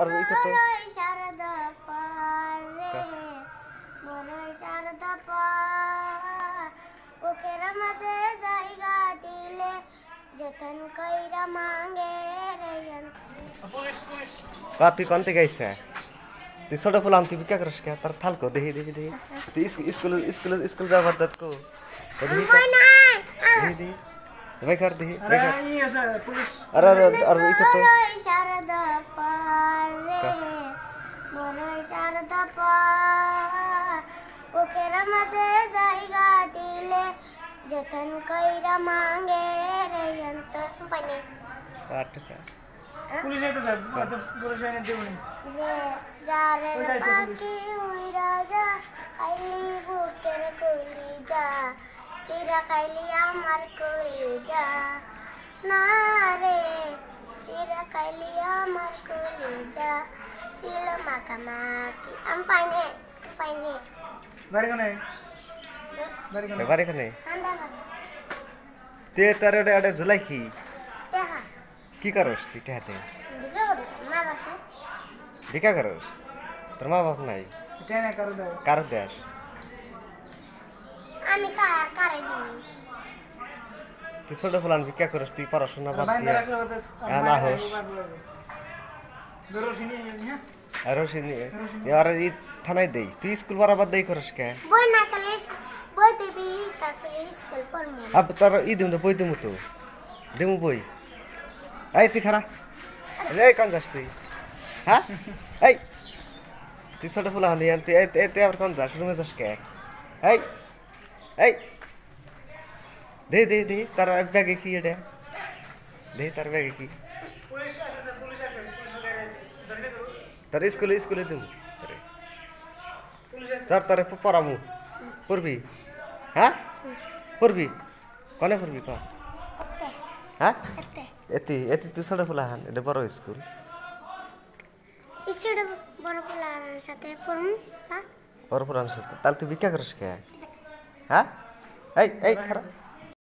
আর ই করতে বড়ই শারদা পারে বড়ই শারদা পার বুকের মাঝে জায়গা দিলে যতন কইরা মাঙ্গে রে का তুই কোন থেকে আইসা তুই ছোট ফুলাম তুই বিকা করস কে তার থালকো দেখি দেখি দেখি তুই ইস- স্কুল স্কুল স্কুল যাবার দাঁত কো তো দেখি কর, দেখি দেখি ভাই কর দেখি ভাই কর আর আর আর ই করতে বড়ই শারদা পারে বড়ই শারদা পার বুকের মাঝে জায়গা দিলে যতন কইরা মাঙ্গে রে অন্তর পানি। আট টাকা পুলিশ আইতে স্যার হয়তো পুলিশ আইনে দেবনি যে যারে পাখি উইরা যা খাইলি বুকের কইলি যা সিরা খাইলি আমার কইলি যা না রে সিরা খাইলি আমার কইলি যা শিল মাকা মাকি আম পাইনে পাইনে বাড়ি কোনে বাড়ি কোনে এবার এখানে হান্ডা না তে তার এটা এটা ঝুলাই কি তেহা কি করস তুই টেহাতে বিজে করে মা বাসা ভিকা করস তোর মা বাপ তুই ছোট ফুলান ভিকা করস? তুই পড়াশোনা বাদ দিয়া। হ্যাঁ, না হোস। ধরো সিনি হ্যাঁ? আর রসিনি এবার ই থানায় দেই। তুই স্কুল বরাবর দেই করস কে? বই না চলে বই দিবি তারপরে স্কুল পড়ব আব তোর ই দিম তো বই দিমু তো। দিমু বই। এই তুই খারা এই কোন যাস তুই? হ্যাঁ? এই। তুই ছোট ফুলা হানি তুই এই এই- তুই আবার কোন যাস? রুমে যাস কে? এই। এই। দে দে দে তার ব্যাগে কি এটা? দে তার ব্যাগে কি? তার স্কুলে স্কুলে আছে স্যার তারে পড়ামু। পড়বি? হ্যাঁ? পড়বি? কনে পড়বি ক হ্যাঁ? এতে। এতি তুই ছোট ফুলা হান এটা বড় স্কুল। বড় পোলার সাথে হ্যাঁ? সাথে? তাহলে তুই ভিক্ষা করিস কে? হ্যাঁ? এই এই খারাপ